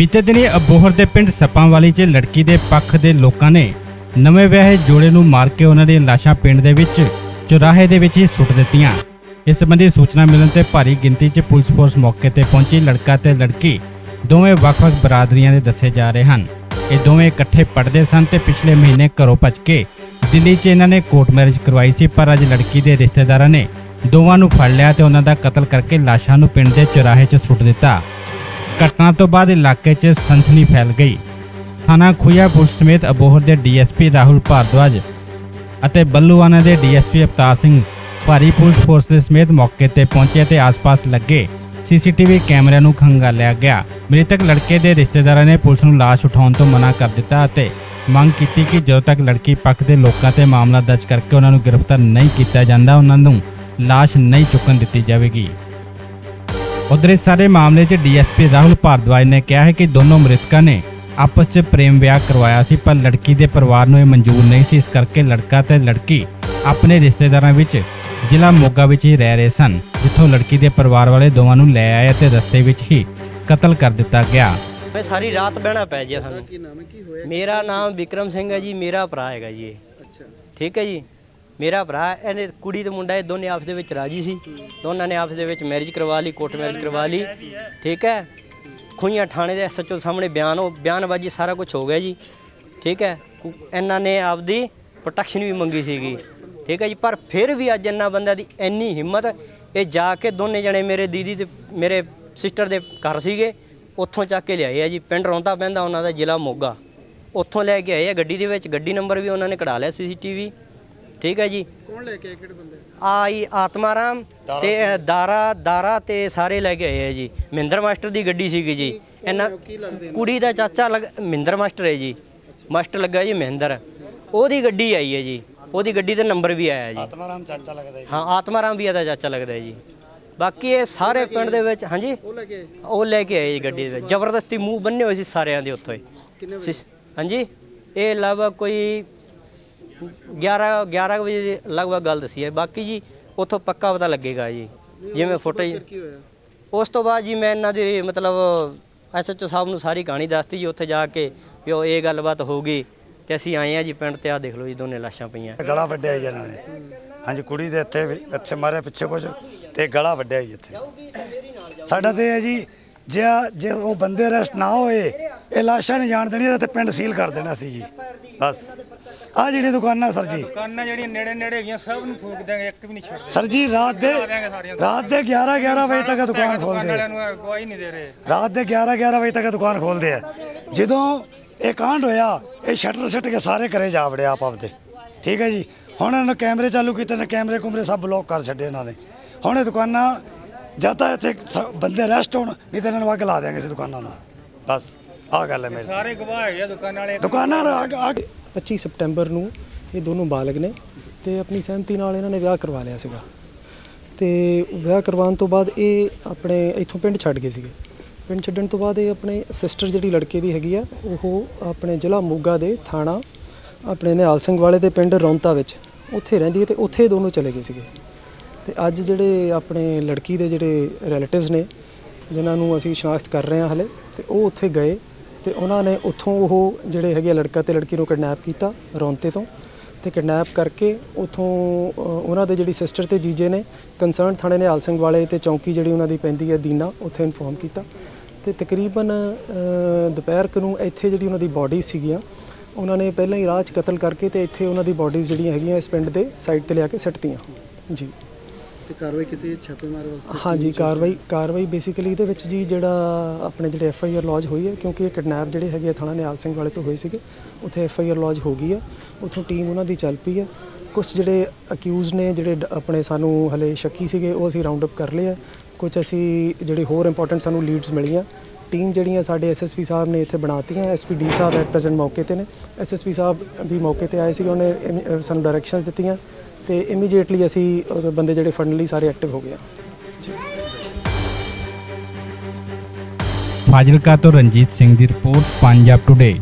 ਬੀਤੇ ਦਿਨੀ ਅਬੋਹਰ ਦੇ ਪਿੰਡ ਸੱਪਾਂਵਾਲੀ 'ਚ ਲੜਕੀ ਦੇ ਪੱਖ ਦੇ ਲੋਕਾਂ ਨੇ ਨਵੇਂ ਵਿਆਹੇ ਜੋੜੇ ਨੂੰ ਮਾਰ ਕੇ ਉਹਨਾਂ ਦੀਆਂ ਲਾਸ਼ਾਂ ਪਿੰਡ ਦੇ ਵਿੱਚ ਚੁਰਾਹੇ ਦੇ ਵਿੱਚ ਹੀ ਸੁੱਟ ਦਿੱਤੀਆਂ। ਇਸ ਸੰਬੰਧੀ ਸੂਚਨਾ ਮਿਲਣ ਤੇ ਭਾਰੀ ਗਿਣਤੀ 'ਚ ਪੁਲਿਸ ਫੋਰਸ ਮੌਕੇ ਤੇ ਪਹੁੰਚੀ। ਲੜਕਾ ਤੇ ਲੜਕੀ ਦੋਵੇਂ ਵੱਖ-ਵੱਖ ਬਰਾਦਰੀਆਂ ਦੇ ਦੱਸੇ ਜਾ ਰਹੇ ਹਨ। ਇਹ ਦੋਵੇਂ ਇਕੱਠੇ ਪੜ੍ਹਦੇ ਸਨ ਤੇ ਪਿਛਲੇ ਮਹੀਨੇ ਘਰੋਂ ਭੱਜ ਕੇ ਦਿੱਲੀ 'ਚ ਇਹਨਾਂ ਨੇ ਕੋਰਟ ਮੈਰਿਜ ਕਰਵਾਈ ਸੀ, ਪਰ ਅੱਜ ਲੜਕੀ ਦੇ ਰਿਸ਼ਤੇਦਾਰਾਂ ਨੇ ਦੋਵਾਂ ਨੂੰ ਫੜ ਲਿਆ ਤੇ ਉਹਨਾਂ ਦਾ ਕਤਲ ਕਰਕੇ ਲਾਸ਼ਾਂ ਨੂੰ ਪਿੰਡ ਦੇ ਚੁਰਾਹੇ 'ਚ ਸੁੱਟ ਦਿੱਤਾ। ਘਟਨਾ ਤੋਂ ਬਾਅਦ ਇਲਾਕੇ 'ਚ ਸਨਸਨੀ ਫੈਲ ਗਈ। ਥਾਣਾ ਖੁਇਆ ਪੁਲਿਸ ਸਮੇਤ ਅਬੋਹਰ ਦੇ ਡੀਐਸਪੀ ਰਾਹੁਲ ਭਾਰਦਵਾਜ ਅਤੇ ਬੱਲੂਆਣਾ ਦੇ ਡੀਐਸਪੀ ਅਵਤਾਰ ਸਿੰਘ ਭਾਰੀ ਪੁਲਿਸ ਫੋਰਸ ਦੇ ਸਮੇਤ ਮੌਕੇ ਤੇ ਪਹੁੰਚੇ ਤੇ ਆਸ-ਪਾਸ ਲੱਗੇ ਸੀਸੀਟੀਵੀ ਕੈਮਰਿਆਂ ਨੂੰ ਖੰਗਾਲਿਆ ਗਿਆ। ਮ੍ਰਿਤਕ ਲੜਕੇ ਦੇ ਰਿਸ਼ਤੇਦਾਰਾਂ ਨੇ ਪੁਲਿਸ ਨੂੰ ਲਾਸ਼ ਉਠਾਉਣ ਤੋਂ ਮਨਾ ਕਰ ਦਿੱਤਾ ਅਤੇ ਮੰਗ ਕੀਤੀ ਕਿ ਜਦੋਂ ਤੱਕ ਲੜਕੀ ਪੱਖ ਦੇ ਲੋਕਾਂ ਤੇ ਮਾਮਲਾ ਦਰਜ ਕਰਕੇ ਉਹਨਾਂ ਨੂੰ ਗ੍ਰਿਫਤਾਰ ਨਹੀਂ ਕੀਤਾ ਜਾਂਦਾ, ਉਹਨਾਂ ਨੂੰ ਲਾਸ਼ ਨਹੀਂ ਚੁੱਕਣ ਦਿੱਤੀ ਜਾਵੇਗੀ। ਉਧਰ ਇਸ ਸਾਰੇ ਮਾਮਲੇ 'ਚ ਡੀਐਸਪੀ ਰਾਹੁਲ ਭਾਰਦਵਾਜ ਨੇ ਕਿਹਾ ਹੈ ਕਿ ਦੋਨੋਂ ਮ੍ਰਿਤਕਾਂ ਨੇ ਆਪਸ 'ਚ ਪ੍ਰੇਮ ਵਿਆਹ ਕਰਵਾਇਆ ਸੀ ਪਰ ਲੜਕੀ ਦੇ ਪਰਿਵਾਰ ਨੂੰ ਇਹ ਮਨਜ਼ੂਰ ਨਹੀਂ ਸੀ। ਇਸ ਕਰਕੇ ਲੜਕਾ ਤੇ ਲੜਕੀ ਆਪਣੇ ਰਿਸ਼ਤੇਦਾਰਾਂ ਵਿੱਚ ਜ਼ਿਲ੍ਹਾ ਮੋਗਾ ਵਿੱਚ ਹੀ ਰਹਿ ਰਹੇ ਸਨ ਜਿੱਥੋਂ ਲੜਕੀ ਦੇ ਪਰਿਵਾਰ ਵਾਲੇ ਦੋਵਾਂ ਨੂੰ ਲੈ ਆਏ ਤੇ ਰਸਤੇ ਵਿੱਚ ਹੀ ਕਤਲ ਕਰ ਦਿੱਤਾ ਗਿਆ। ਮੈਂ ਸਾਰੀ ਰਾਤ ਬਹਿਣਾ ਪੈ ਗਿਆ ਸਾਨੂੰ। ਕੀ ਨਾਮ ਹੈ ਕੀ ਹੋਇਆ ਮੇਰਾ ਨਾਮ ਵਿਕਰਮ ਸਿੰਘ ਹੈ ਜੀ ਮੇਰਾ ਭਰਾ ਹੈਗਾ ਜੀ ਇਹ। ਅੱਛਾ। ਠੀਕ ਹੈ ਜੀ? ਮੇਰਾ ਭਰਾ, ਇਹਨੇ ਕੁੜੀ ਤੇ ਮੁੰਡਾ, ਇਹ ਦੋਨੇ ਆਪਸ ਦੇ ਵਿੱਚ ਰਾਜੀ ਸੀ। ਦੋਨਾਂ ਨੇ ਆਪਸ ਦੇ ਵਿੱਚ ਮੈਰਿਜ ਕਰਵਾ ਲਈ ਕੋਰਟ ਮੈਰਿਜ ਕਰਵਾ ਲਈ। ਠੀਕ ਹੈ? ਖੂਈਆਂ ਥਾਣੇ ਦੇ ਐਸਐਚਓ ਸਾਹਮਣੇ ਬਿਆਨ ਹੋ ਬਿਆਨਬਾਜੀ ਸਾਰਾ ਕੁਝ ਹੋ ਗਿਆ ਜੀ। ਠੀਕ ਹੈ? ਕੁ- ਇਹਨਾਂ ਨੇ ਆਪਦੀ ਪ੍ਰੋਟੈਕਸ਼ਨ ਵੀ ਮੰਗੀ ਸੀਗੀ। ਠੀਕ ਹੈ ਜੀ? ਪਰ ਫਿਰ ਵੀ ਅੱਜ ਇਹਨਾਂ ਬੰਦਿਆਂ ਦੀ ਇੰਨੀ ਹਿੰਮਤ, ਇਹ ਜਾ ਕੇ ਦੋਨੇ ਜਣੇ ਮੇਰੇ ਦੀਦੀ ਤੇ ਮੇਰੇ ਸਿਸਟਰ ਦੇ ਘਰ ਸੀਗੇ, ਉੱਥੋਂ ਚੱਕ ਕੇ ਲਿਆਏ ਆ ਜੀ। ਪਿੰਡ ਰੌਂਤਾ ਪੈਂਦਾ, ਉਹਨਾਂ ਦਾ ਜ਼ਿਲ੍ਹਾ ਮੋਗਾ। ਉੱਥੋਂ ਲੈ ਕੇ ਆਏ ਆ ਗੱਡੀ ਦੇ ਵਿੱਚ, ਗੱਡੀ ਨੰਬਰ ਵੀ ਉਹਨਾਂ ਨੇ ਕਢਾ ਲਿਆ ਸੀਸੀਟੀਵੀ। ਠੀਕ ਹੈ ਜੀ। ਕੌਣ ਲੈ ਕੇ ਆਏ ਕਿਹੜੇ ਬੰਦੇ? ਆਈ ਆਤਮਾਰਾਮ ਤੇ ਦਾਰਾ ਦਾਰਾ ਤੇ ਸਾਰੇ ਲੈ ਕੇ ਆਏ ਆ ਜੀ। ਮਹਿੰਦਰ ਮਾਸਟਰ ਦੀ ਗੱਡੀ ਸੀਗੀ ਜੀ। ਇਹਨਾਂ ਕੁੜੀ ਦਾ ਚਾਚਾ ਲੱਗ ਮਹਿੰਦਰ ਮਾਸਟਰ ਹੈ ਜੀ। ਮਾਸਟਰ ਲੱਗਾ ਜੀ ਮਹਿੰਦਰ। ਉਹਦੀ ਗੱਡੀ ਆਈ ਹੈ ਜੀ। ਉਹਦੀ ਗੱਡੀ ਤੇ ਨੰਬਰ ਵੀ ਆਇਆ ਜੀ। ਆਤਮਾਰਾਮ ਚਾਚਾ ਲੱਗਦਾ ਹਾਂ ਆਤਮਾਰਾਮ ਵੀ ਇਹਦਾ ਚਾਚਾ ਲੱਗਦਾ ਹੈ ਜੀ। ਬਾਕੀ ਇਹ ਸਾਰੇ ਪਿੰਡ ਦੇ ਵਿੱਚ ਹਾਂਜੀ? ਉਹ ਲੈ ਕੇ ਆਏ? ਉਹ ਲੈ ਕੇ ਆਏ ਜੀ ਗੱਡੀ ਦੇ ਵਿੱਚ। ਜ਼ਬਰਦਸਤੀ ਮੂੰਹ ਬੰਨੇ ਹੋਏ ਸੀ ਸਾਰਿਆਂ ਦੇ ਉੱਥੋਂ ਹੀ ਹਾਂਜੀ? ਇਹ ਲਗਭਗ ਕੋਈ 11 11 ਕੁ ਵਜੇ ਦੀ ਲਗਭਗ ਗੱਲ ਦੱਸੀ ਹੈ। ਬਾਕੀ ਜੀ, ਉੱਥੋਂ ਪੱਕਾ ਪਤਾ ਲੱਗੇਗਾ ਜੀ, ਜਿਵੇਂ ਫੋਟੋ ਉਸ ਤੋਂ ਬਾਅਦ ਜੀ ਮੈਂ ਇਹਨਾਂ ਦੀ ਮਤਲਬ ਐਸਐਚਓ ਸਾਹਿਬ ਨੂੰ ਸਾਰੀ ਕਹਾਣੀ ਦੱਸਤੀ ਜੀ, ਉੱਥੇ ਜਾ ਕੇ ਵੀ ਉਹ ਇਹ ਗੱਲਬਾਤ ਹੋ ਗਈ ਤੇ ਅਸੀਂ ਆਏ ਆ ਜੀ ਪਿੰਡ ਤੇ ਆ ਦੇਖ ਲਓ ਜੀ ਦੋਨੇ ਲਾਸ਼ਾਂ ਪਈਆਂ। ਗਲਾ ਵੱਡਿਆ ਜੀ ਇਹਨਾਂ ਨੇ। ਹਾਂਜੀ, ਕੁੜੀ ਦੇ ਇੱਥੇ ਇੱਥੇ ਮਾਰਿਆ ਪਿੱਛੇ ਕੁਝ ਤੇ ਗਲਾ ਵੱਡਿਆ ਜੀ ਇੱਥੇ। ਸਾਡਾ ਤੇ ਹੈ ਜੀ, ਜੇ ਜੇ ਉਹ ਬੰਦੇ ਅਰੈਸਟ ਨਾ ਹੋਏ, ਇਹ ਲਾਸ਼ਾਂ ਨਹੀਂ ਜਾਣ ਦੇਣੀਆਂ ਤੇ ਪਿੰਡ ਸੀਲ ਕਰ ਦੇਣਾ ਸੀ ਜੀ। ਬਸ। ਆ ਜਿਹੜੀ ਦੁਕਾਨਾਂ ਸਰ ਜੀ। ਦੁਕਾਨਾਂ ਜਿਹੜੀਆਂ ਨੇੜੇ ਨੇੜੇ ਹੈਗੀਆਂ ਸਭ ਨੂੰ ਫੂਕ ਦਿਆਂਗੇ ਇੱਕ ਵੀ ਨਹੀਂ ਛੱਡ ਸਰ ਜੀ ਰਾਤ ਦੇ ਰਾਤ ਦੇ 11 11 ਵਜੇ ਤੱਕ ਦੁਕਾਨ ਖੋਲਦੇ ਆ। ਨੂੰ ਗਵਾਹੀ ਨਹੀਂ ਦੇ ਰਹੇ। ਰਾਤ ਦੇ 11 11 ਵਜੇ ਤੱਕ ਦੁਕਾਨ ਖੋਲਦੇ ਆ। ਜਦੋਂ ਇਹ ਕਾਂਡ ਹੋਇਆ ਇਹ ਸ਼ਟਰ ਸਿੱਟ ਕੇ ਸਾਰੇ ਘਰੇ ਜਾ ਵੜਿਆ ਆਪ ਆਪਦੇ। ਠੀਕ ਹੈ ਜੀ? ਹੁਣ ਇਹਨਾਂ ਨੇ ਕੈਮਰੇ ਚਾਲੂ ਕੀਤੇ ਨੇ ਕੈਮਰੇ ਕੁਮਰੇ ਸਭ ਬਲੌਕ ਕਰ ਛੱਡੇ ਇਹਨਾਂ ਨੇ। ਹੁਣ ਇਹ ਦੁਕਾਨਾਂ ਜਾਂ ਤਾਂ ਇੱਥੇ ਬੰਦੇ ਅਰੈਸਟ ਹੋਣ ਨਹੀਂ ਤਾਂ ਇਹਨਾਂ ਨੂੰ ਅੱਗ ਲਾ ਦਿਆਂਗੇ ਅਸੀਂ ਦੁਕਾਨਾਂ ਨੂੰ। ਬਸ ਆਹ ਗੱਲ ਹੈ ਮੇਰੀ। ਸਾਰੇ ਗਵਾਹ ਆ ਦੁਕਾਨਾਂ ਵਾਲੇ। ਦੁਕਾਨਾਂ ਅੱਗ ਅੱਗ 25 ਸਪਟੈਂਬਰ ਨੂੰ ਇਹ ਦੋਨੋਂ ਬਾਲਗ ਨੇ ਤੇ ਆਪਣੀ ਸਹਿਮਤੀ ਨਾਲ ਇਹਨਾਂ ਨੇ ਵਿਆਹ ਕਰਵਾ ਲਿਆ ਸੀਗਾ। ਤੇ ਵਿਆਹ ਕਰਵਾਉਣ ਤੋਂ ਬਾਅਦ ਇਹ ਆਪਣੇ ਇੱਥੋਂ ਪਿੰਡ ਛੱਡ ਗਏ ਸੀਗੇ। ਪਿੰਡ ਛੱਡਣ ਤੋਂ ਬਾਅਦ ਇਹ ਆਪਣੇ ਸਿਸਟਰ ਜਿਹੜੀ ਲੜਕੇ ਦੀ ਹੈਗੀ ਆ, ਉਹ ਆਪਣੇ ਜ਼ਿਲ੍ਹਾ ਮੋਗਾ ਦੇ ਥਾਣਾ, ਆਪਣੇ ਨਿਹਾਲ ਸਿੰਘ ਵਾਲੇ ਦੇ ਪਿੰਡ ਰੌਂਤਾ ਵਿੱਚ ਉੱਥੇ ਰਹਿੰਦੀ ਹੈ ਤੇ ਉੱਥੇ ਦੋਨੋਂ ਚਲੇ ਗਏ ਸੀਗੇ। ਤੇ ਅੱਜ ਜਿਹੜੇ ਆਪਣੇ ਲੜਕੀ ਦੇ ਜਿਹੜੇ ਰਿਲੇਟਿਵਸ ਨੇ, ਜਿਨ੍ਹਾਂ ਨੂੰ ਅਸੀਂ ਸ਼ਨਾਖਤ ਕਰ ਰਹੇ ਹਾਂ ਹਲੇ, ਤੇ ਉਹ ਉੱਥੇ ਗਏ ਤੇ ਉਹਨਾਂ ਨੇ ਉੱਥੋਂ ਉਹ ਜਿਹੜੇ ਹੈਗੇ ਆ ਲੜਕਾ ਤੇ ਲੜਕੀ ਨੂੰ ਕਿਡਨੈਪ ਕੀਤਾ ਰੌਂਤੇ ਤੋਂ ਤੇ ਕਿਡਨੈਪ ਕਰਕੇ ਉੱਥੋਂ ਉਹਨਾਂ ਦੇ ਜਿਹੜੀ ਸਿਸਟਰ ਤੇ ਜੀਜੇ ਨੇ ਕੰਸਰਨ ਥਾਣੇ ਨੇ ਆਲ ਸਿੰਘ ਵਾਲੇ ਤੇ ਚੌਂਕੀ ਜਿਹੜੀ ਉਹਨਾਂ ਦੀ ਪੈਂਦੀ ਹੈ ਦੀਨਾ, ਉੱਥੇ ਇਨਫੋਰਮ ਕੀਤਾ। ਤੇ ਤਕਰੀਬਨ ਦੁਪਹਿਰ ਕੁ ਨੂੰ ਇੱਥੇ ਜਿਹੜੀ ਉਹਨਾਂ ਦੀ ਬਾਡੀ ਸੀਗੀਆਂ, ਉਹਨਾਂ ਨੇ ਪਹਿਲਾਂ ਹੀ ਰਾਹ 'ਚ ਕਤਲ ਕਰਕੇ ਤੇ ਇੱਥੇ ਉਹਨਾਂ ਦੀ ਬਾਡੀਜ਼ ਜਿਹੜੀਆਂ ਹੈਗੀਆਂ ਇਸ ਪਿੰਡ ਦੇ ਸਾਈਡ ਤੇ ਲਿਆ ਕੇ ਸੱਟਤੀਆਂ। ਜੀ। ਤੇ ਕਾਰਵਾਈ ਕੀਤੀ ਛਾਪੇਮਾਰ ਵਾਸਤੇ ਹਾਂਜੀ ਕਾਰਵਾਈ ਕਾਰਵਾਈ ਬੇਸਿਕਲੀ ਇਹਦੇ ਵਿੱਚ ਜੀ ਜਿਹੜਾ ਆਪਣੇ ਜਿਹੜੇ ਐਫ ਆਈ ਆਰ ਲੌਜ ਹੋਈ ਹੈ ਕਿਉਂਕਿ ਇਹ ਕਿਡਨੈਪ ਜਿਹੜੇ ਹੈਗੇ ਥਾਣਾ ਨਿਹਾਲ ਸਿੰਘ ਵਾਲੇ ਤੋਂ ਹੋਏ ਸੀਗੇ ਉੱਥੇ ਐਫ ਆਈ ਆਰ ਲੌਜ ਹੋ ਗਈ ਹੈ ਉੱਥੋਂ ਟੀਮ ਉਹਨਾਂ ਦੀ ਚੱਲ ਪਈ ਹੈ ਕੁਝ ਜਿਹੜੇ ਅਕਿਊਜ਼ ਨੇ ਜਿਹੜੇ ਆਪਣੇ ਸਾਨੂੰ ਹਲੇ ਸ਼ੱਕੀ ਸੀਗੇ ਉਹ ਅਸੀਂ ਰਾਉਂਡ ਅਪ ਕਰ ਲਏ ਆ ਕੁਝ ਅਸੀਂ ਜਿਹੜੇ ਹੋਰ ਇੰਪੋਰਟੈਂਟ ਸਾਨੂੰ ਲੀਡਸ ਮਿਲੀਆਂ। ਟੀਮ ਜਿਹੜੀਆਂ ਸਾਡੇ ਐਸਐਸਪੀ ਸਾਹਿਬ ਨੇ ਇੱਥੇ ਬਣਾਤੀਆਂ ਐਸਪੀਡੀ ਸਾਹਿਬ ਐਟ ਪ੍ਰੈਜ਼ੈਂਟ ਮੌਕੇ ਤੇ ਨੇ। ਐਸਐਸਪੀ ਸਾਹਿਬ ਵੀ ਮੌਕੇ ਤੇ ਆਏ ਸੀ ਉਹਨੇ ਸਾਨੂੰ ਡਾਇਰੈਕਸ਼ਨਸ ਦਿੱਤੀਆਂ। ਤੇ ਇਮੀਡੀਏਟਲੀ ਅਸੀਂ ਬੰਦੇ ਜਿਹੜੇ ਫੜਨ ਲਈ ਸਾਰੇ ਐਕਟਿਵ ਹੋ ਗਏ ਆ ਫਾਜ਼ਿਲਕਾ ਤੋਂ ਰਣਜੀਤ ਸਿੰਘ ਦੀ ਰਿਪੋਰਟ, ਪੰਜਾਬ ਟੁਡੇ